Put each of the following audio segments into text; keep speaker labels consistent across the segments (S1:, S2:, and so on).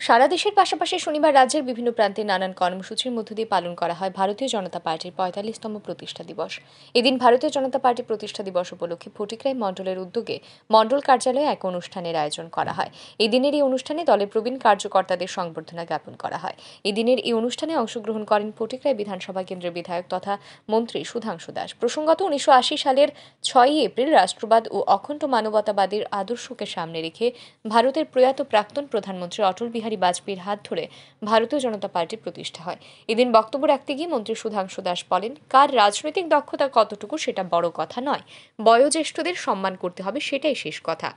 S1: সারা দেশের পাশাপাশি শনিবার রাজ্যের বিভিন্ন প্রান্তে নানান কর্মসূচির মধ্য দিয়ে পালন করা হয় ভারতীয় জনতা পার্টির পঁয়তাল্লিশতম প্রতিষ্ঠা দিবস। এদিন ভারতীয় জনতা পার্টি প্রতিষ্ঠা দিবস উপলক্ষে ফটিকরাই মণ্ডলের উদ্যোগে মণ্ডল কার্যালয়ে এক অনুষ্ঠানের আয়োজন করা হয়। এদিনের এই অনুষ্ঠানে দলের প্রবীণ কার্যকর্তাদের সংবর্ধনা জ্ঞাপন করা হয়। এদিনের এই অনুষ্ঠানে অংশগ্রহণ করেন ফটিকরাই বিধানসভা কেন্দ্রের বিধায়ক তথা মন্ত্রী সুধাংশু দাস। প্রসঙ্গত, উনিশশো আশি সালের ছয়ই এপ্রিল রাষ্ট্রবাদ ও অখণ্ড মানবতাবাদের আদর্শকে সামনে রেখে ভারতের প্রয়াত প্রাক্তন প্রধানমন্ত্রী অটল বিহারী বাজপেয়ীর হাত ধরে ভারতীয় জনতা পার্টি প্রতিষ্ঠা হয়। এদিন বক্তব্য রাখতে গিয়ে মন্ত্রী সুধাংশু দাস বলেন, কার রাজনৈতিক দক্ষতা কতটুকু সেটা বড় কথা নয়। বয়োজ্যেষ্ঠদের সম্মান করতে হবে, সেটাই শেষ কথা।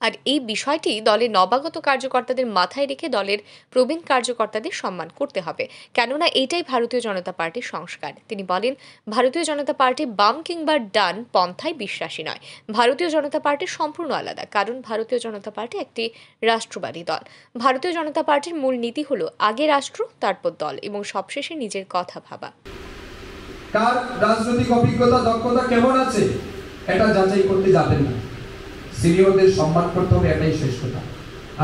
S1: আর এই বিষয়টি দলের নবাগত কার্যকর্তাদের মাথায় রেখে দলের প্রবীণ কার্যকর্তাদের সম্মান করতে হবে। কেননা এটাই ভারতীয় জনতা পার্টির সংস্কার। তিনি বলেন, ভারতীয় জনতা পার্টি বাম কিংবা ডান পন্থায় বিশ্বাসী নয়। ভারতীয় জনতা পার্টি সম্পূর্ণ আলাদা, কারণ ভারতীয় জনতা পার্টি একটি রাষ্ট্রবাদী দল। ভারতীয় জনতা পার্টির মূল নীতি হলো আগে রাষ্ট্র, তারপর দল এবং সবশেষে নিজের কথা ভাবা।
S2: কার রাজনৈতিক অভিজ্ঞতা, দক্ষতা কেমন আছে, এটা যাচাই করতে যাবেন না। সিনিয়রদের সম্মান করতে হবে, এটাই শেষ কথা।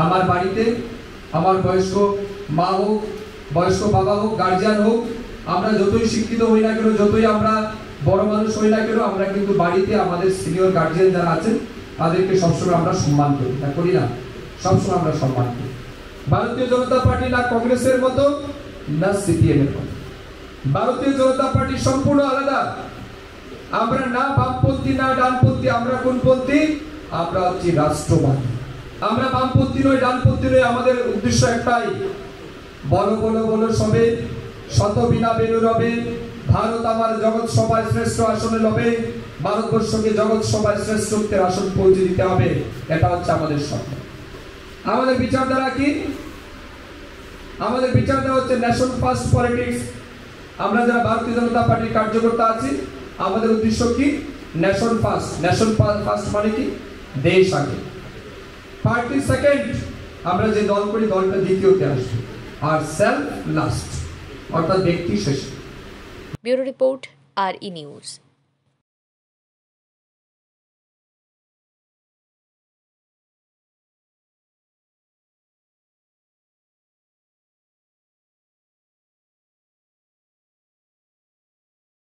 S2: আমার বাড়িতে আমার বয়স্ক মা হোক, বয়স্ক বাবা হোক গার্জিয়ান হোক, আমরা যতই শিক্ষিত হই না কেন, যতই আমরা বড় মানুষ হই না কেন, আমরা কিন্তু বাড়িতে আমাদের সিনিয়র গার্জিয়ান যারা আছেন, তাদেরকে সবসময় আমরা সম্মান করি। তা করি না, সবসময় আমরা সম্মান করি। ভারতীয় জনতা পার্টি না কংগ্রেসের মতো, না সিপিএম এর মতো। ভারতীয় জনতা পার্টি সম্পূর্ণ আলাদা। আমরা না বামপন্থী, না ডানপন্থী, আমরা কোন কোনপন্থী? আমরা হচ্ছি রাষ্ট্রবাদী। আমরা বামপন্থী নই, ডানপন্থী নই, আমাদের উদ্দেশ্য একটাই। বলো বলো বলো সবে, শত বিনা বেনু রবে, ভারত আমার জগৎ সভায় শ্রেষ্ঠ আসনে লবে, ভারতবর্ষকে জগৎ সভায় শ্রেষ্ঠত্বের আসন পৌঁছে দিতে হবে। এটা হচ্ছে আমাদের স্বপ্ন। আমাদের বিচারধারা কি? আমাদের বিচারধারা হচ্ছে ন্যাশন ফার্স্ট পলিটিক্স আমরা যারা ভারতীয় জনতা পার্টির কার্যকর্তা আছি, আমাদের উদ্দেশ্য কি? ন্যাশন ফার্স্ট ন্যাশন ফার্স্ট মানে কি? দেশ আগে পার্টি সেকেন্ড আমরা যে দল করি, দলটা দ্বিতীয়তে আসবে আর সেলফ লাস্ট অর্থাৎ ব্যক্তি শেষ।
S1: ব্যুরো রিপোর্ট, আর ই নিউজ।